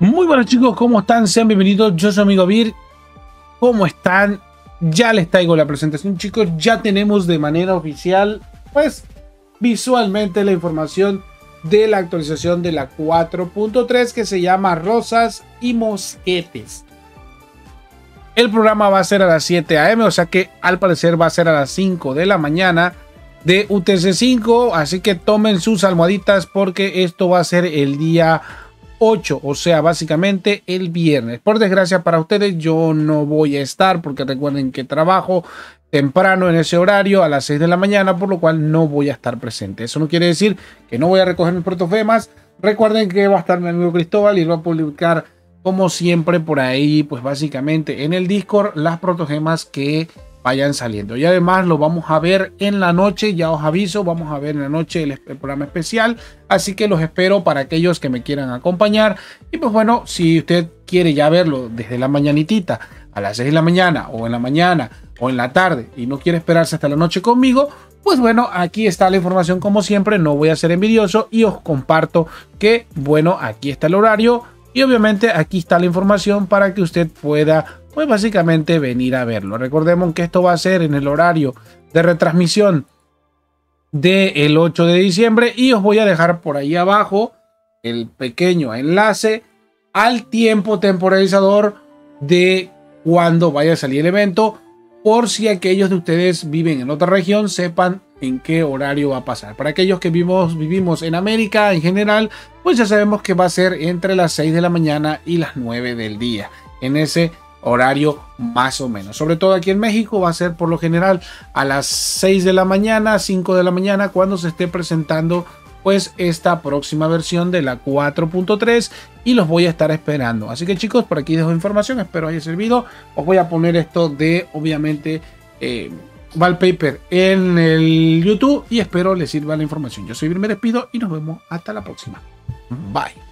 Muy buenos chicos, ¿cómo están? Sean bienvenidos, yo soy amigo Vir. ¿Cómo están? Ya les traigo la presentación chicos, ya tenemos de manera oficial, pues visualmente la información de la actualización de la 4.3 que se llama Rosas y Mosquetes. El programa va a ser a las 7 am, o sea que al parecer va a ser a las 5 de la mañana de UTC 5, así que tomen sus almohaditas porque esto va a ser el día 8, o sea, básicamente el viernes. Por desgracia para ustedes, yo no voy a estar porque recuerden que trabajo temprano en ese horario a las 6 de la mañana, por lo cual no voy a estar presente. Eso no quiere decir que no voy a recoger mis protofemas. Recuerden que va a estar mi amigo Cristóbal y va a publicar como siempre por ahí, pues básicamente en el Discord las protogemas que vayan saliendo. Y además lo vamos a ver en la noche, ya os aviso, vamos a ver en la noche el, programa especial. Así que los espero para aquellos que me quieran acompañar. Y pues bueno, si usted quiere ya verlo desde la mañanitita a las 6 de la mañana o en la mañana o en la tarde y no quiere esperarse hasta la noche conmigo, pues bueno, aquí está la información como siempre, no voy a ser envidioso y os comparto que bueno, aquí está el horario y obviamente aquí está la información para que usted pueda pues básicamente venir a verlo. Recordemos que esto va a ser en el horario de retransmisión del 8 de diciembre y os voy a dejar por ahí abajo el pequeño enlace al tiempo temporalizador de cuando vaya a salir el evento por si aquellos de ustedes viven en otra región sepan en qué horario va a pasar. Para aquellos que vivimos, vivimos en América en general, pues ya sabemos que va a ser entre las 6 de la mañana y las 9 del día. En ese horario más o menos. Sobre todo aquí en México va a ser por lo general a las 6 de la mañana, 5 de la mañana cuando se esté presentando pues esta próxima versión de la 4.3 y los voy a estar esperando. Así que chicos, por aquí dejo información, espero haya servido. Os voy a poner esto de obviamente eh, wallpaper en el YouTube y espero les sirva la información. Yo soy Vir, me despido y nos vemos hasta la próxima. Bye.